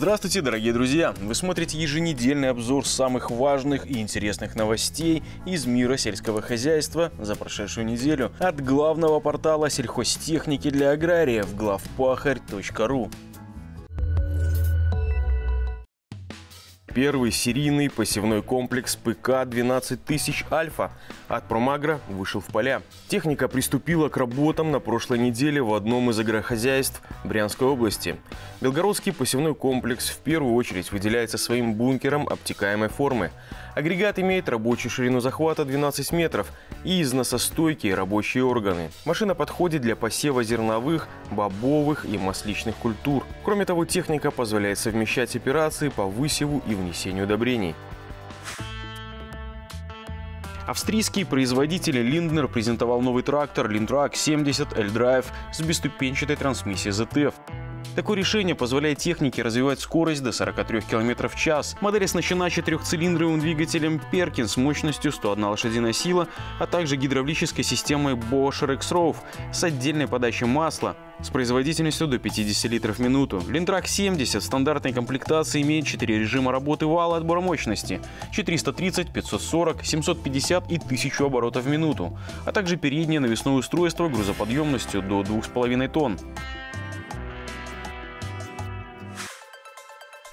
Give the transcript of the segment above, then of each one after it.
Здравствуйте, дорогие друзья! Вы смотрите еженедельный обзор самых важных и интересных новостей из мира сельского хозяйства за прошедшую неделю от главного портала сельхозтехники для аграриев главпахарь.ру. Первый серийный посевной комплекс ПК-12000 «Альфа» от «Промагра» вышел в поля. Техника приступила к работам на прошлой неделе в одном из агрохозяйств Брянской области. Белгородский посевной комплекс в первую очередь выделяется своим бункером обтекаемой формы. Агрегат имеет рабочую ширину захвата 12 метров и износостойкие рабочие органы. Машина подходит для посева зерновых, бобовых и масличных культур. Кроме того, техника позволяет совмещать операции по высеву и внесению удобрений. Австрийский производитель Lindner презентовал новый трактор Lindrak 70 L-Drive с бесступенчатой трансмиссией ZF. Такое решение позволяет технике развивать скорость до 43 км в час. Модель оснащена четырехцилиндровым двигателем Perkins мощностью 101 лошадиная сила, а также гидравлической системой Bosch Rexroth с отдельной подачей масла с производительностью до 50 литров в минуту. Линтрак 70 стандартной комплектации имеет 4 режима работы вала отбора мощности 430, 540, 750 и 1000 оборотов в минуту, а также переднее навесное устройство грузоподъемностью до 2,5 тонн.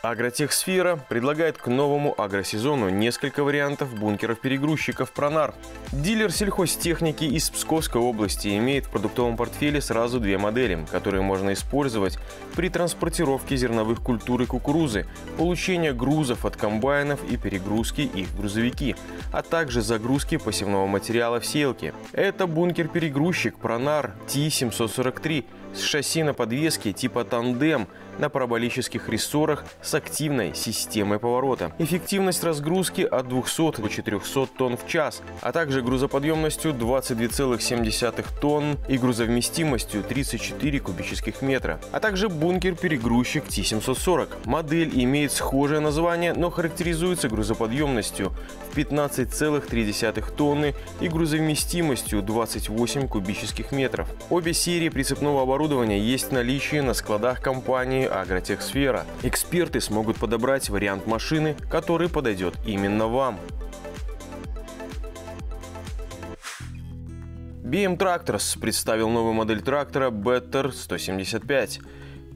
Агротехсфера предлагает к новому агросезону несколько вариантов бункеров-перегрузчиков «Пронар». Дилер сельхозтехники из Псковской области имеет в продуктовом портфеле сразу две модели, которые можно использовать при транспортировке зерновых культур и кукурузы, получения грузов от комбайнов и перегрузки их в грузовики, а также загрузки посевного материала в сеялке. Это бункер-перегрузчик «Пронар T743» с шасси на подвеске типа «Тандем» на параболических рессорах с активной системой поворота. Эффективность разгрузки от 200 до 400 тонн в час, а также грузоподъемностью 22,7 тонн и грузовместимостью 34 кубических метра, а также бункер-перегрузчик T740. Модель имеет схожее название, но характеризуется грузоподъемностью в 15,3 тонны и грузовместимостью 28 кубических метров. Обе серии прицепного оборудования есть в наличии на складах компании Агротехсфера. Эксперты смогут подобрать вариант машины, который подойдет именно вам. BM Tractors представил новую модель трактора Better 175.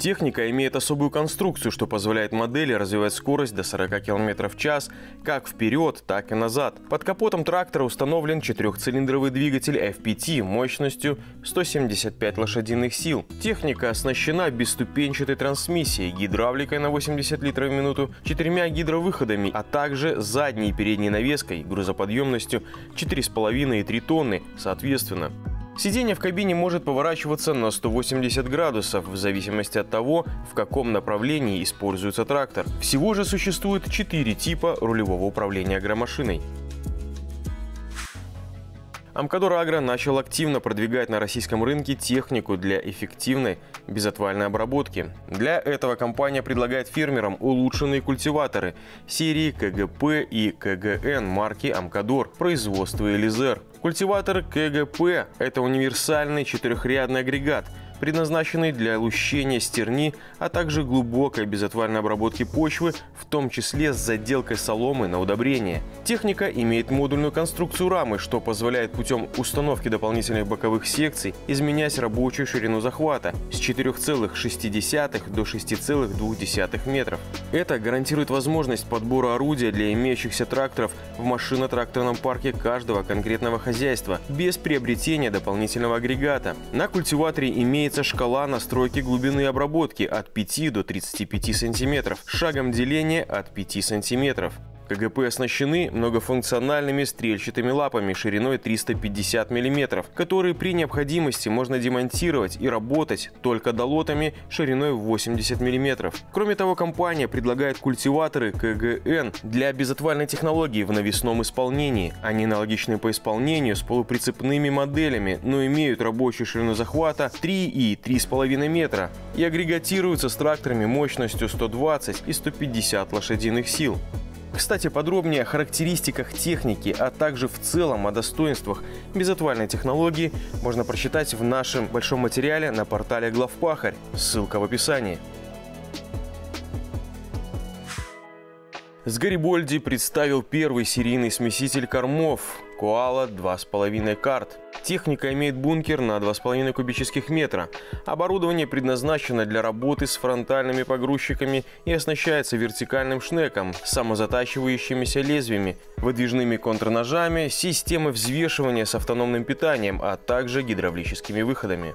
Техника имеет особую конструкцию, что позволяет модели развивать скорость до 40 км в час как вперед, так и назад. Под капотом трактора установлен четырехцилиндровый двигатель FPT мощностью 175 лошадиных сил. Техника оснащена бесступенчатой трансмиссией, гидравликой на 80 литров в минуту, четырьмя гидровыходами, а также задней и передней навеской грузоподъемностью 4,5 и 3 тонны соответственно. Сиденье в кабине может поворачиваться на 180 градусов в зависимости от того, в каком направлении используется трактор. Всего же существует 4 типа рулевого управления агромашиной. Амкадор Агро начал активно продвигать на российском рынке технику для эффективной безотвальной обработки. Для этого компания предлагает фермерам улучшенные культиваторы серии КГП и КГН марки Амкадор производства Элизер. Культиватор КГП – это универсальный четырехрядный агрегат – предназначенный для лущения стерни, а также глубокой безотвальной обработки почвы, в том числе с заделкой соломы на удобрение. Техника имеет модульную конструкцию рамы, что позволяет путем установки дополнительных боковых секций изменять рабочую ширину захвата с 4,6 до 6,2 метров. Это гарантирует возможность подбора орудия для имеющихся тракторов в машино-тракторном парке каждого конкретного хозяйства без приобретения дополнительного агрегата. На культиваторе имеется имеется шкала настройки глубины обработки от 5 до 35 см, шагом деления от 5 см. КГП оснащены многофункциональными стрельчатыми лапами шириной 350 мм, которые при необходимости можно демонтировать и работать только долотами шириной 80 мм. Кроме того, компания предлагает культиваторы КГН для безотвальной технологии в навесном исполнении. Они аналогичны по исполнению с полуприцепными моделями, но имеют рабочую ширину захвата 3 и 3,5 метра и агрегатируются с тракторами мощностью 120 и 150 лошадиных сил. Кстати, подробнее о характеристиках техники, а также в целом о достоинствах безотвальной технологии можно прочитать в нашем большом материале на портале Главпахарь. Ссылка в описании. С Гарибольди представил первый серийный смеситель кормов Коала 2,5 карт. Техника имеет бункер на 2,5 кубических метра. Оборудование предназначено для работы с фронтальными погрузчиками и оснащается вертикальным шнеком, самозатачивающимися лезвиями, выдвижными контрножами, системой взвешивания с автономным питанием, а также гидравлическими выходами.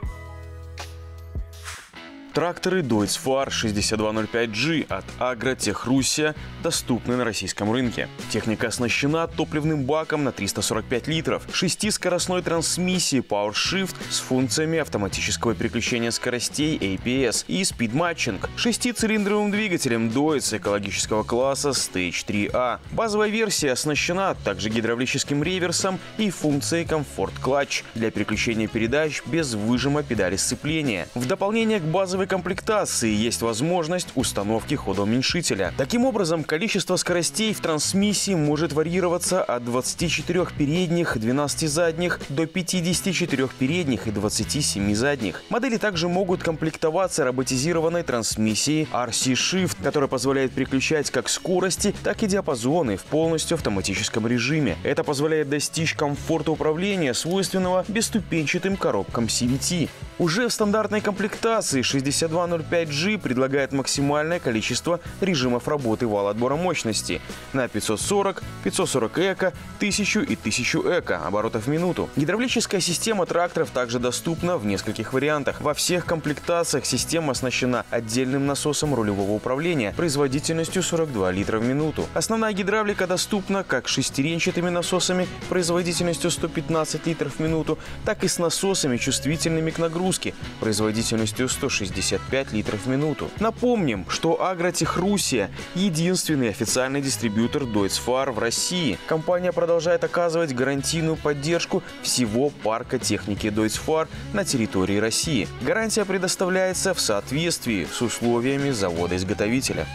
Тракторы Deutz-Fahr 6205G от Агротехруссия доступны на российском рынке. Техника оснащена топливным баком на 345 литров, шестискоростной трансмиссией PowerShift с функциями автоматического переключения скоростей APS и Speed Matching, шестицилиндровым двигателем Deutz экологического класса Stage 3A. Базовая версия оснащена также гидравлическим реверсом и функцией Comfort Clutch для переключения передач без выжима педали сцепления. В дополнение к базовой новой комплектации есть возможность установки ходоуменьшителя. Таким образом, количество скоростей в трансмиссии может варьироваться от 24 передних, 12 задних до 54 передних и 27 задних. Модели также могут комплектоваться роботизированной трансмиссией RC Shift, которая позволяет переключать как скорости, так и диапазоны в полностью автоматическом режиме. Это позволяет достичь комфорта управления, свойственного бесступенчатым коробкам CVT. Уже в стандартной комплектации 6205G предлагает максимальное количество режимов работы вала отбора мощности на 540, 540 эко, 1000 и 1000 эко оборотов в минуту. Гидравлическая система тракторов также доступна в нескольких вариантах. Во всех комплектациях система оснащена отдельным насосом рулевого управления производительностью 42 литра в минуту. Основная гидравлика доступна как шестиренчатыми насосами производительностью 115 литров в минуту, так и с насосами, чувствительными к нагрузке нагрузки производительностью 165 литров в минуту. Напомним, что Агротехруссия – единственный официальный дистрибьютор Deutz-Fahr в России. Компания продолжает оказывать гарантийную поддержку всего парка техники Deutz-Fahr на территории России. Гарантия предоставляется в соответствии с условиями завода-изготовителя.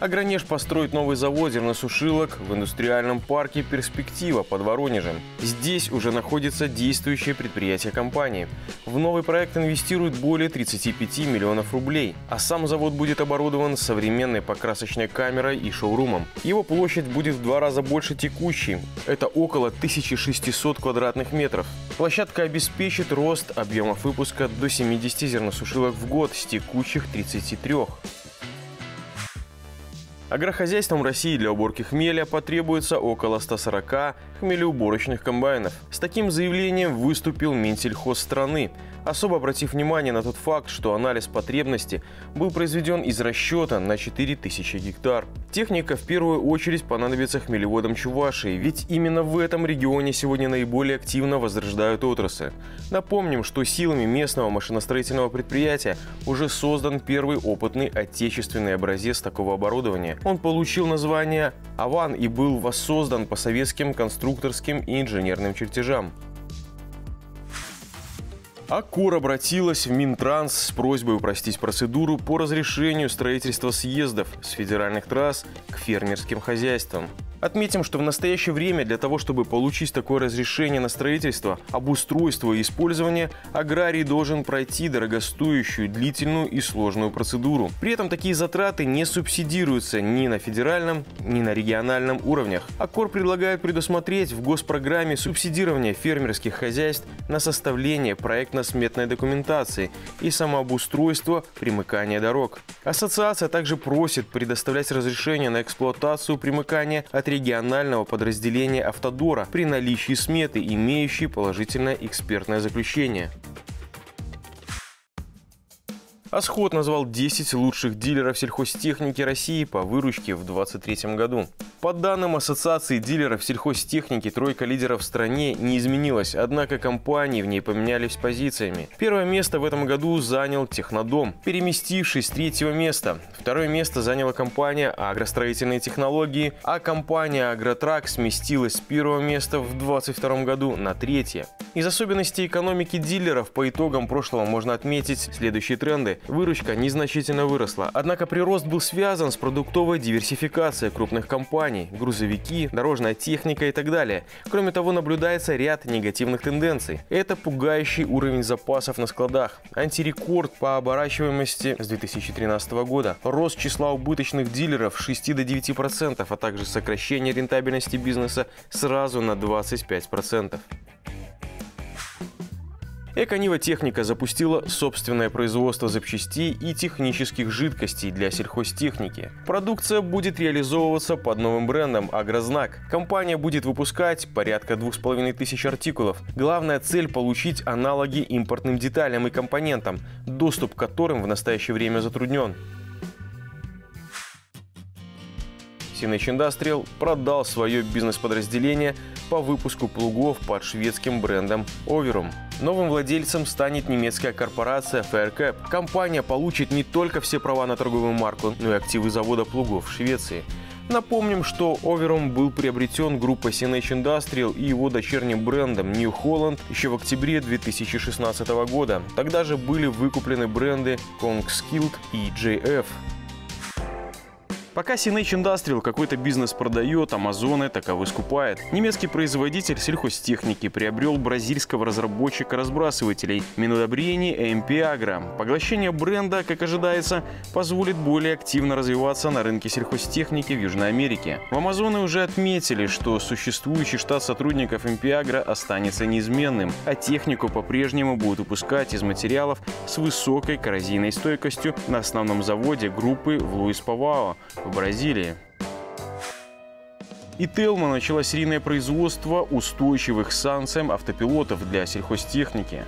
Агронеж построит новый завод зерносушилок в индустриальном парке «Перспектива» под Воронежем. Здесь уже находится действующее предприятие компании. В новый проект инвестируют более 35 миллионов рублей, а сам завод будет оборудован современной покрасочной камерой и шоурумом. Его площадь будет в два раза больше текущей. Это около 1600 квадратных метров. Площадка обеспечит рост объемов выпуска до 70 зерносушилок в год с текущих 33. Агрохозяйством России для уборки хмеля потребуется около 140 хмелеуборочных комбайнов. С таким заявлением выступил Минсельхоз страны особо обратив внимание на тот факт, что анализ потребности был произведен из расчета на 4000 гектар. Техника в первую очередь понадобится хмелеводам Чувашии, ведь именно в этом регионе сегодня наиболее активно возрождают отрасль. Напомним, что силами местного машиностроительного предприятия уже создан первый опытный отечественный образец такого оборудования. Он получил название «Аван» и был воссоздан по советским конструкторским и инженерным чертежам. АКУР обратилась в Минтранс с просьбой упростить процедуру по разрешению строительства съездов с федеральных трасс к фермерским хозяйствам. Отметим, что в настоящее время для того, чтобы получить такое разрешение на строительство, обустройство и использование, аграрий должен пройти дорогостоящую, длительную и сложную процедуру. При этом такие затраты не субсидируются ни на федеральном, ни на региональном уровнях. Аккор предлагает предусмотреть в госпрограмме субсидирование фермерских хозяйств на составление проектно-сметной документации и самообустройство примыкания дорог. Ассоциация также просит предоставлять разрешение на эксплуатацию примыкания от регионального подразделения «Автодора» при наличии сметы, имеющей положительное экспертное заключение. Асход назвал 10 лучших дилеров сельхозтехники России по выручке в 2023 году. По данным Ассоциации дилеров сельхозтехники, тройка лидеров в стране не изменилась, однако компании в ней поменялись позициями. Первое место в этом году занял Технодом, переместившись с третьего места. Второе место заняла компания «Агростроительные технологии», а компания «Агротрак» сместилась с первого места в 2022 году на третье. Из особенностей экономики дилеров по итогам прошлого можно отметить следующие тренды. Выручка незначительно выросла, однако прирост был связан с продуктовой диверсификацией крупных компаний, компаний – грузовики, дорожная техника и так далее. Кроме того, наблюдается ряд негативных тенденций. Это пугающий уровень запасов на складах, антирекорд по оборачиваемости с 2013 года, рост числа убыточных дилеров с 6 до 9%, а также сокращение рентабельности бизнеса сразу на 25%. Эконива Техника запустила собственное производство запчастей и технических жидкостей для сельхозтехники. Продукция будет реализовываться под новым брендом «Агрознак». Компания будет выпускать порядка 2500 артикулов. Главная цель – получить аналоги импортным деталям и компонентам, доступ к которым в настоящее время затруднен. Синэч Industrial продал свое бизнес-подразделение по выпуску плугов под шведским брендом Overum. Новым владельцем станет немецкая корпорация Faircap. Компания получит не только все права на торговую марку, но и активы завода плугов в Швеции. Напомним, что Overum был приобретен группой CNH Industrial и его дочерним брендом New Holland еще в октябре 2016 года. Тогда же были выкуплены бренды Kongskilld и JF. Пока CNH Industrial какой-то бизнес продает, Amazon таковой скупает. Немецкий производитель сельхозтехники приобрел бразильского разработчика разбрасывателей минудобрений AMP Agro. Поглощение бренда, как ожидается, позволит более активно развиваться на рынке сельхозтехники в Южной Америке. В Amazon уже отметили, что существующий штат сотрудников Agro останется неизменным, а технику по-прежнему будут выпускать из материалов с высокой коррозийной стойкостью на основном заводе группы в Луис-Павао в Бразилии. И Телма начала серийное производство устойчивых санкциям автопилотов для сельхозтехники.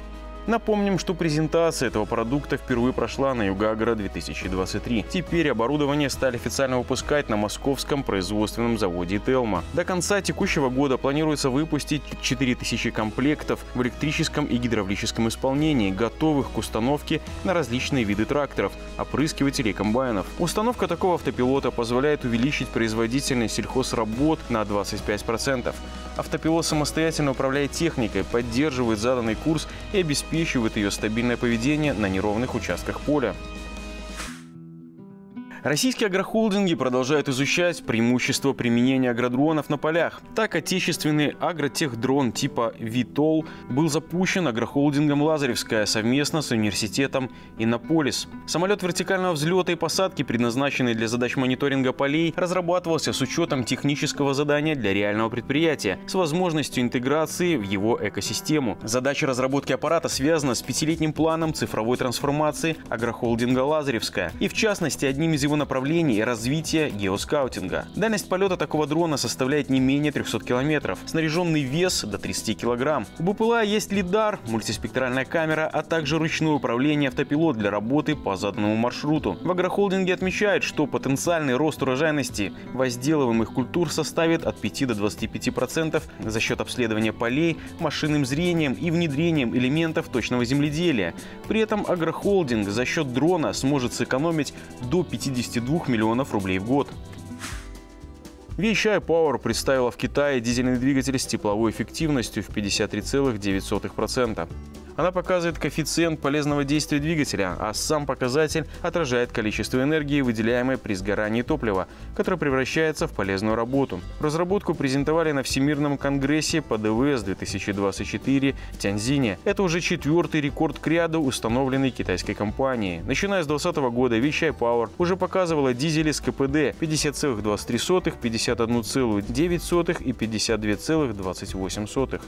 Напомним, что презентация этого продукта впервые прошла на Югагра 2023. Теперь оборудование стали официально выпускать на московском производственном заводе «Телма». До конца текущего года планируется выпустить 4000 комплектов в электрическом и гидравлическом исполнении, готовых к установке на различные виды тракторов, опрыскивателей и комбайнов. Установка такого автопилота позволяет увеличить производительность сельхозработ на 25%. Автопилот самостоятельно управляет техникой, поддерживает заданный курс и обеспечивает ее стабильное поведение на неровных участках поля. Российские агрохолдинги продолжают изучать преимущества применения агродронов на полях. Так, отечественный агротехдрон типа «Витол» был запущен агрохолдингом «Лазаревская» совместно с университетом «Иннополис». Самолет вертикального взлета и посадки, предназначенный для задач мониторинга полей, разрабатывался с учетом технического задания для реального предприятия с возможностью интеграции в его экосистему. Задача разработки аппарата связана с пятилетним планом цифровой трансформации агрохолдинга «Лазаревская» и, в частности, одним из его его направлении и развития геоскаутинга. Дальность полета такого дрона составляет не менее 300 километров. Снаряженный вес до 30 килограмм. У БПЛА есть лидар, мультиспектральная камера, а также ручное управление автопилот для работы по заданному маршруту. В агрохолдинге отмечают, что потенциальный рост урожайности возделываемых культур составит от 5 до 25% процентов за счет обследования полей, машинным зрением и внедрением элементов точного земледелия. При этом агрохолдинг за счет дрона сможет сэкономить до 50 52 миллионов рублей в год. VHI Power представила в Китае дизельный двигатель с тепловой эффективностью в 53,9%. Она показывает коэффициент полезного действия двигателя, а сам показатель отражает количество энергии, выделяемой при сгорании топлива, которое превращается в полезную работу. Разработку презентовали на Всемирном конгрессе по ДВС 2024 в Тяньзине. Это уже четвертый рекорд к ряду, установленный китайской компанией. Начиная с 2020 года Вещай Power уже показывала дизели с КПД 50,23, 51,9 и 52,28.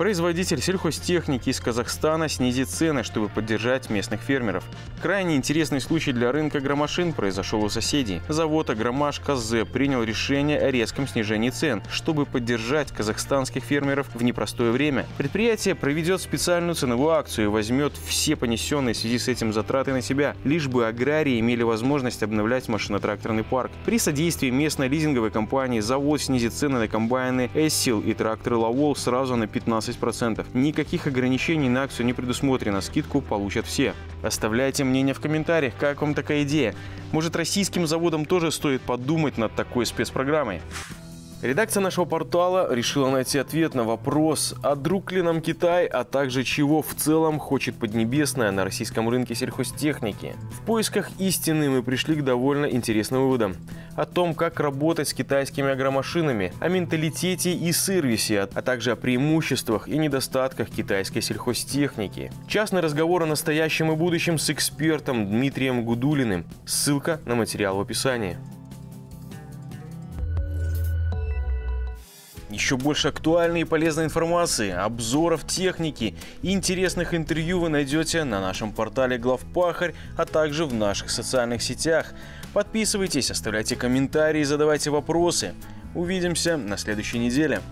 Производитель сельхозтехники из Казахстана снизит цены, чтобы поддержать местных фермеров. Крайне интересный случай для рынка агромашин произошел у соседей. Завод «Агромаш КЗ» принял решение о резком снижении цен, чтобы поддержать казахстанских фермеров в непростое время. Предприятие проведет специальную ценовую акцию и возьмет все понесенные в связи с этим затраты на себя, лишь бы аграрии имели возможность обновлять машино-тракторный парк. При содействии местной лизинговой компании завод снизит цены на комбайны «Эссил» и тракторы «Лавол» сразу на 15 15%. Никаких ограничений на акцию не предусмотрено, скидку получат все. Оставляйте мнение в комментариях, как вам такая идея. Может российским заводам тоже стоит подумать над такой спецпрограммой? Редакция нашего портала решила найти ответ на вопрос, а друг ли нам Китай, а также чего в целом хочет Поднебесная на российском рынке сельхозтехники. В поисках истины мы пришли к довольно интересным выводам. О том, как работать с китайскими агромашинами, о менталитете и сервисе, а также о преимуществах и недостатках китайской сельхозтехники. Частный разговор о настоящем и будущем с экспертом Дмитрием Гудулиным. Ссылка на материал в описании. Еще больше актуальной и полезной информации, обзоров техники и интересных интервью вы найдете на нашем портале Главпахарь, а также в наших социальных сетях. Подписывайтесь, оставляйте комментарии, задавайте вопросы. Увидимся на следующей неделе.